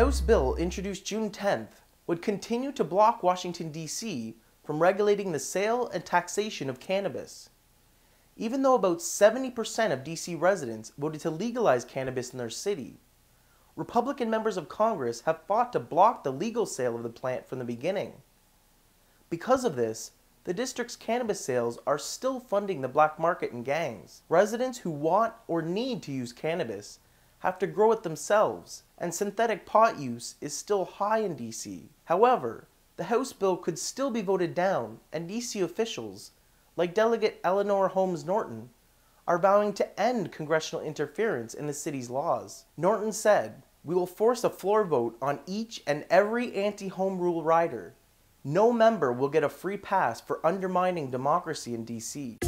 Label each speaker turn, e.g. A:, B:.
A: House bill introduced June 10th would continue to block Washington, D.C. from regulating the sale and taxation of cannabis. Even though about 70% of D.C. residents voted to legalize cannabis in their city, Republican members of Congress have fought to block the legal sale of the plant from the beginning. Because of this, the district's cannabis sales are still funding the black market and gangs. Residents who want or need to use cannabis have to grow it themselves, and synthetic pot use is still high in DC. However, the House bill could still be voted down, and DC officials, like Delegate Eleanor Holmes Norton, are vowing to end congressional interference in the city's laws. Norton said, We will force a floor vote on each and every anti home rule rider. No member will get a free pass for undermining democracy in DC.